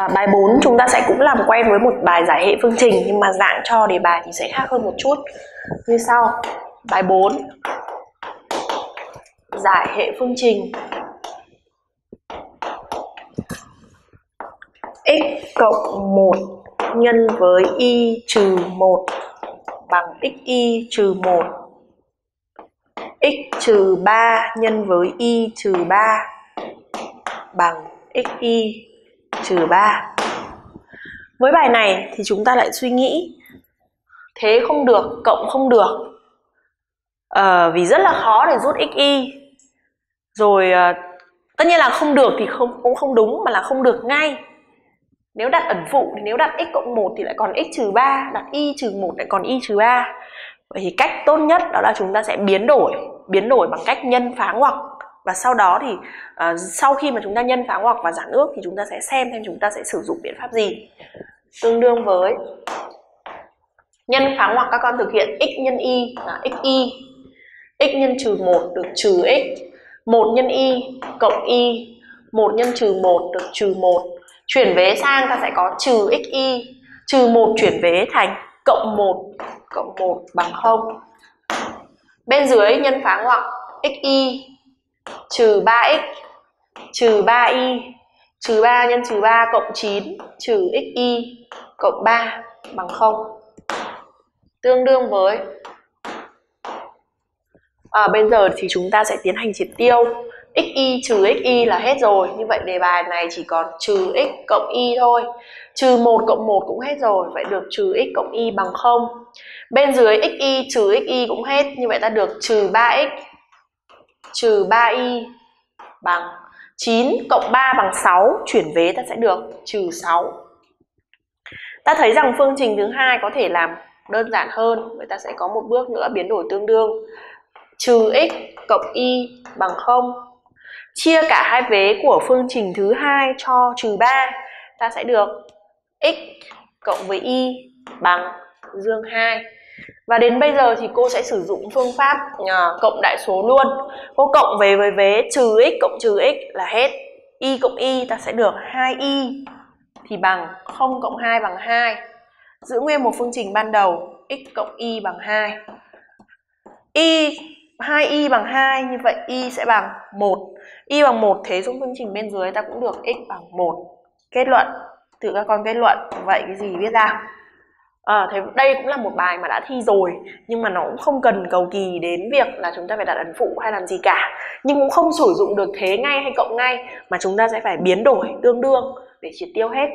à, bài 4 chúng ta sẽ cũng làm quen với một bài giải hệ phương trình nhưng mà dạng cho đề bài thì sẽ khác hơn một chút. Như sau bài 4 giải hệ phương trình. X cộng 1 nhân với y trừ 1 bằng xy trừ 1 x trừ 3 nhân với y trừ 3 bằng xy trừ 3 với bài này thì chúng ta lại suy nghĩ thế không được cộng không được. À, vì rất là khó để rút xy rồi à, tất nhiên là không được thì không cũng không đúng mà là không được ngay. Nếu đặt ẩn phụ thì nếu đặt x cộng 1 thì lại còn x trừ 3 đặt y trừ 1 lại còn y trừ 3 vậy thì cách tốt nhất đó là chúng ta sẽ biến đổi biến đổi bằng cách nhân phá ngoặc và sau đó thì uh, sau khi mà chúng ta nhân phá ngoặc và giãn ước thì chúng ta sẽ xem thêm chúng ta sẽ sử dụng biện pháp gì. Tương đương với nhân phá ngoặc các con thực hiện x nhân y là x y. X nhân trừ 1 được trừ x. 1 nhân y cộng y. 1 nhân trừ 1 được trừ 1 chuyển vế sang ta sẽ có trừ x y. Trừ 1 chuyển vế thành cộng 1 cộng 1 bằng 0 bên dưới nhân phá ngoặc x y trừ 3x trừ 3y trừ 3 nhân trừ 3 cộng 9 trừ xy cộng 3 bằng 0 tương đương với à, bây giờ thì chúng ta sẽ tiến hành triệt tiêu. Xy trừ xy là hết rồi như vậy đề bài này chỉ còn trừ x cộng y thôi. Trừ 1 cộng 1 cũng hết rồi vậy được trừ x cộng y bằng 0 bên dưới xy trừ xy cũng hết như vậy ta được trừ 3x trừ 3y bằng 9 cộng 3 bằng 6 chuyển vế ta sẽ được trừ 6 ta thấy rằng phương trình thứ hai có thể làm đơn giản hơn vậy ta sẽ có một bước nữa biến đổi tương đương. Trừ x cộng y bằng 0 chia cả hai vế của phương trình thứ hai cho trừ 3 ta sẽ được x cộng với y bằng dương 2 và đến bây giờ thì cô sẽ sử dụng phương pháp à, cộng đại số luôn. Cô cộng về với vế trừ x cộng trừ x là hết. Y cộng y ta sẽ được 2y thì bằng 0 cộng 2 bằng 2 giữ nguyên một phương trình ban đầu, x cộng y bằng 2 y 2y bằng 2 như vậy y sẽ bằng 1 y bằng 1 thế xuống phương trình bên dưới ta cũng được x bằng 1 kết luận. Tự các con kết luận. Vậy cái gì viết ra? À, thế đây cũng là một bài mà đã thi rồi nhưng mà nó cũng không cần cầu kỳ đến việc là chúng ta phải đặt ấn phụ hay làm gì cả. Nhưng cũng không sử dụng được thế ngay hay cộng ngay mà chúng ta sẽ phải biến đổi tương đương để triệt tiêu hết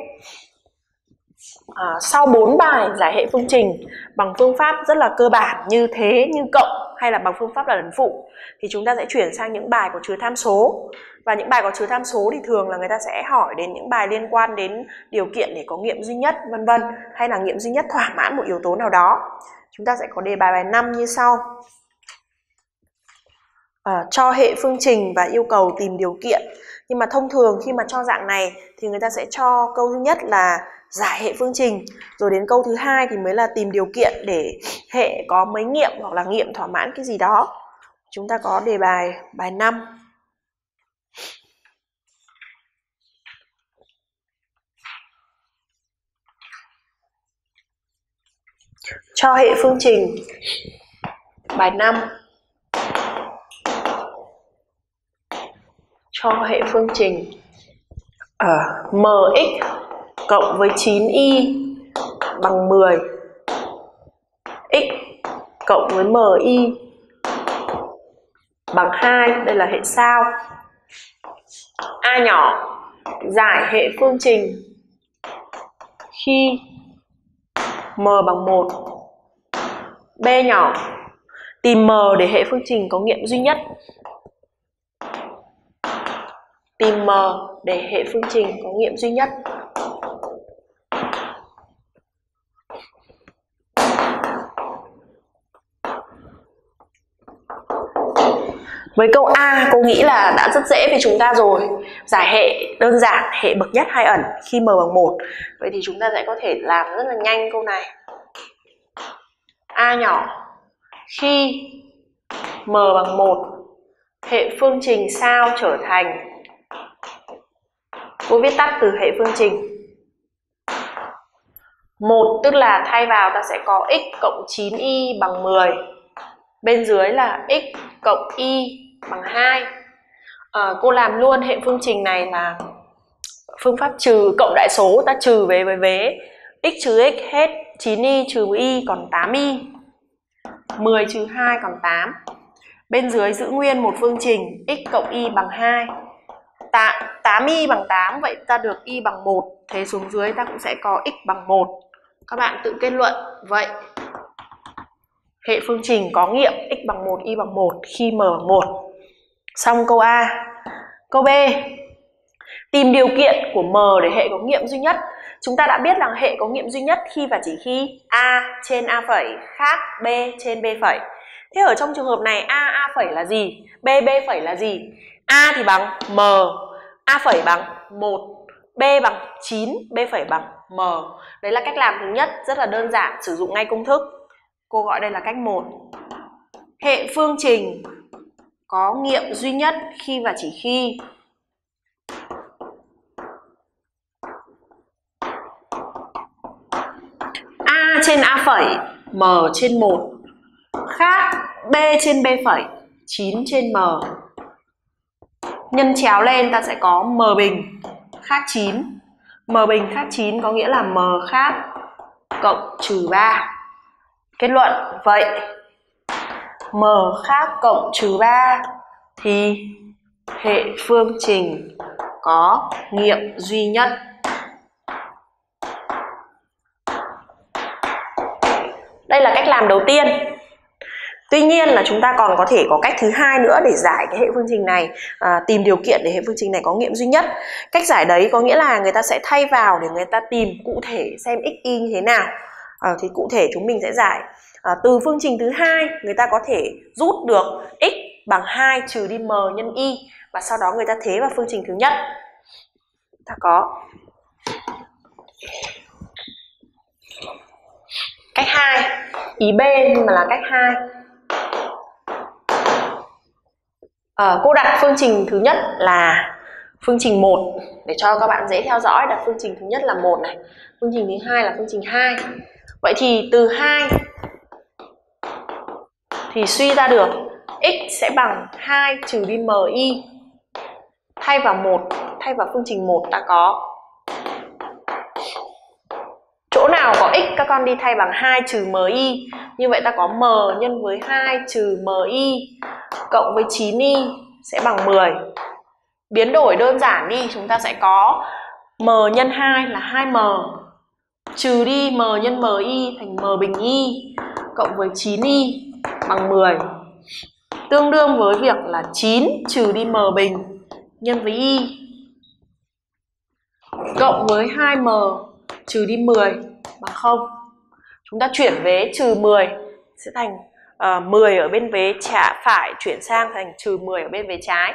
à, sau 4 bài giải hệ phương trình bằng phương pháp rất là cơ bản như thế như cộng hay là bằng phương pháp là lần phụ thì chúng ta sẽ chuyển sang những bài có chứa tham số. Và những bài có chứa tham số thì thường là người ta sẽ hỏi đến những bài liên quan đến điều kiện để có nghiệm duy nhất vân vân hay là nghiệm duy nhất thỏa mãn một yếu tố nào đó. Chúng ta sẽ có đề bài bài 5 như sau. À, cho hệ phương trình và yêu cầu tìm điều kiện. Nhưng mà thông thường khi mà cho dạng này thì người ta sẽ cho câu thứ nhất là giải hệ phương trình. Rồi đến câu thứ hai thì mới là tìm điều kiện để hệ có mấy nghiệm hoặc là nghiệm thỏa mãn cái gì đó. Chúng ta có đề bài bài 5 cho hệ phương trình. Bài 5 cho hệ phương trình. Ờ, Ở mx cộng với 9y bằng 10 x cộng với mi bằng 2 đây là hệ sao. A nhỏ giải hệ phương trình khi m bằng 1 b nhỏ tìm m để hệ phương trình có nghiệm duy nhất. Tìm m để hệ phương trình có nghiệm duy nhất. Với câu A, cô nghĩ là đã rất dễ với chúng ta rồi. Giải hệ đơn giản, hệ bậc nhất hai ẩn, khi m bằng 1 vậy thì chúng ta sẽ có thể làm rất là nhanh câu này. A nhỏ, khi m bằng 1 hệ phương trình sao trở thành? Cô viết tắt từ hệ phương trình. Một, tức là thay vào ta sẽ có x cộng 9y bằng 10 bên dưới là x cộng y bằng 2 à, cô làm luôn hệ phương trình này là phương pháp trừ cộng đại số ta trừ về với vế. X trừ x hết 9y trừ y còn 8y 10 trừ 2 còn 8 bên dưới giữ nguyên một phương trình x cộng y bằng 2 8y bằng 8 vậy ta được y bằng 1 thế xuống dưới ta cũng sẽ có x bằng 1 các bạn tự kết luận. Vậy hệ phương trình có nghiệm x bằng 1 y bằng 1 khi m bằng 1 xong câu A. Câu B. Tìm điều kiện của m để hệ có nghiệm duy nhất. Chúng ta đã biết rằng hệ có nghiệm duy nhất khi và chỉ khi a trên a phẩy khác b trên b phẩy. Thế ở trong trường hợp này, a a phẩy là gì? B b phẩy là gì? A thì bằng m. A phẩy bằng 1 b bằng 9 b phẩy bằng m. Đấy là cách làm thứ nhất, rất là đơn giản, sử dụng ngay công thức. Cô gọi đây là cách 1 hệ phương trình có nghiệm duy nhất khi và chỉ khi. A trên a phẩy, m trên 1 khác b trên b phẩy 9 trên m. Nhân chéo lên, ta sẽ có m bình khác 9 m bình khác 9 có nghĩa là m khác cộng trừ 3 kết luận, vậy m khác cộng trừ 3 thì hệ phương trình có nghiệm duy nhất đây là cách làm đầu tiên Tuy nhiên là chúng ta còn có thể có cách thứ hai nữa để giải cái hệ phương trình này à, tìm điều kiện để hệ phương trình này có nghiệm duy nhất. Cách giải đấy có nghĩa là người ta sẽ thay vào để người ta tìm cụ thể xem x y như thế nào. À, thì cụ thể chúng mình sẽ giải à, từ phương trình thứ hai người ta có thể rút được x bằng 2 trừ đi m nhân y và sau đó người ta thế vào phương trình thứ nhất. Ta có cách 2 ý B nhưng mà là cách 2 à, ờ, cô đặt phương trình thứ nhất là phương trình 1 để cho các bạn dễ theo dõi. Đặt phương trình thứ nhất là một này, phương trình thứ hai là phương trình 2 vậy thì từ 2 thì suy ra được x sẽ bằng 2 trừ đi mi thay vào 1 thay vào phương trình 1 ta có. Chỗ nào có x các con đi thay bằng 2 trừ mi? Như vậy ta có m nhân với 2 trừ mi cộng với 9y sẽ bằng 10. Biến đổi đơn giản đi, chúng ta sẽ có m nhân 2 là 2m trừ đi m nhân mi thành m bình y cộng với 9y bằng 10. Tương đương với việc là 9 trừ đi m bình nhân với y cộng với 2m trừ đi 10 bằng 0. Chúng ta chuyển vế trừ 10 sẽ thành ờ, uh, 10 ở bên vế trả phải chuyển sang thành trừ 10 ở bên vế trái.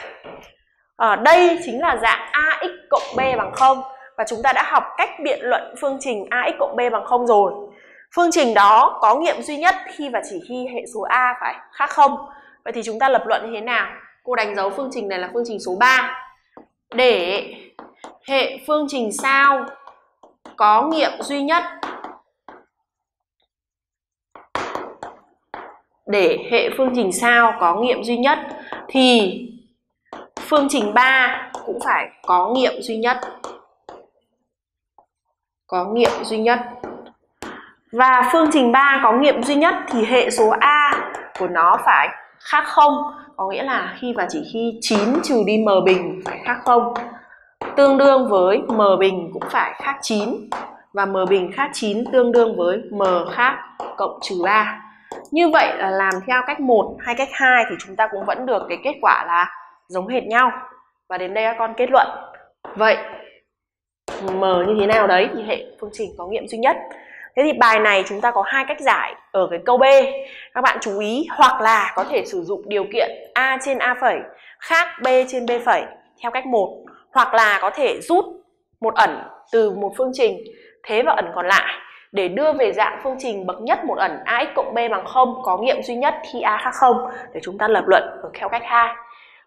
À, đây chính là dạng ax cộng b bằng 0 và chúng ta đã học cách biện luận phương trình ax cộng b bằng 0 rồi. Phương trình đó có nghiệm duy nhất khi và chỉ khi hệ số a phải khác 0. Vậy thì chúng ta lập luận như thế nào? Cô đánh dấu phương trình này là phương trình số 3. Để hệ phương trình sao có nghiệm duy nhất để hệ phương trình sao có nghiệm duy nhất thì phương trình 3 cũng phải có nghiệm duy nhất. Có nghiệm duy nhất. Và phương trình 3 có nghiệm duy nhất thì hệ số A của nó phải khác 0, có nghĩa là khi và chỉ khi 9 trừ đi m bình phải khác 0. Tương đương với m bình cũng phải khác 9 và m bình khác 9 tương đương với m khác cộng trừ 3. Như vậy là làm theo cách 1 hay cách 2 thì chúng ta cũng vẫn được cái kết quả là giống hệt nhau. Và đến đây các con kết luận. Vậy, M như thế nào đấy thì hệ phương trình có nghiệm duy nhất. Thế thì bài này chúng ta có hai cách giải ở cái câu B. Các bạn chú ý, hoặc là có thể sử dụng điều kiện A trên A phẩy khác B trên B phẩy theo cách một hoặc là có thể rút một ẩn từ một phương trình, thế và ẩn còn lại để đưa về dạng phương trình bậc nhất một ẩn ax cộng b bằng 0 có nghiệm duy nhất khi a khác 0 để chúng ta lập luận ở theo cách 2.